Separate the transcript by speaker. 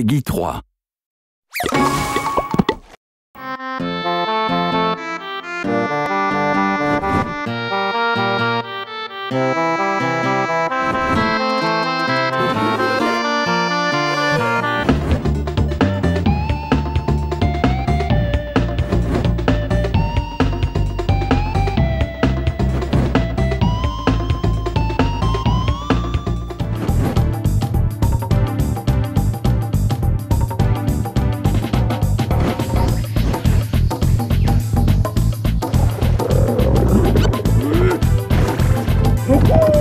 Speaker 1: Peggy 3.
Speaker 2: Woo!